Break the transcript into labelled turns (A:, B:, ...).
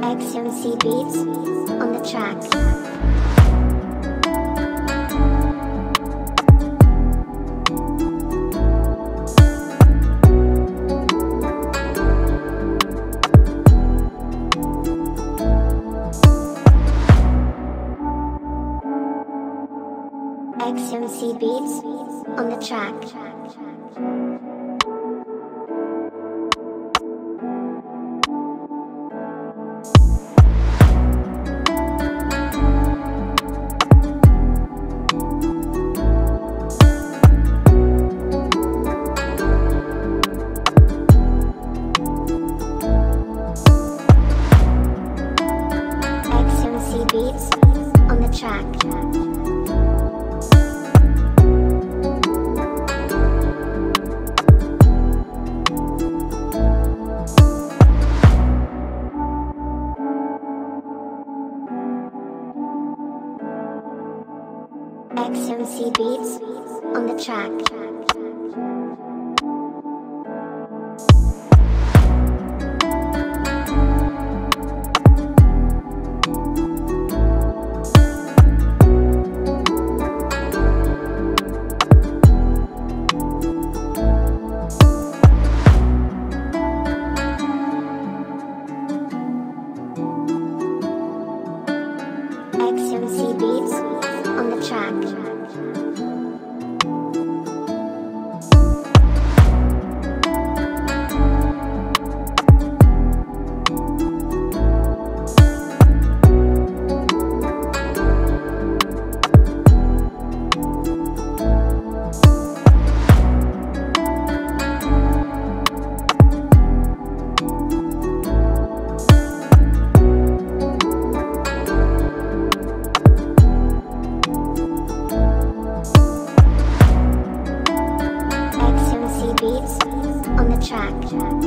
A: XMC Beatz on the track. XMC Beatz on the track. Beats on the track. XMC Beatz on the track. Jackson. Jack.